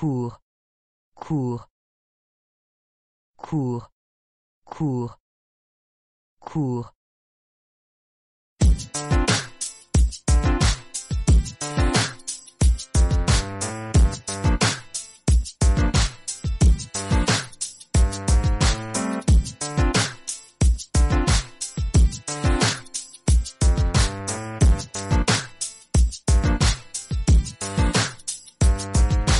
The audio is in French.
cours cours cours cours cours.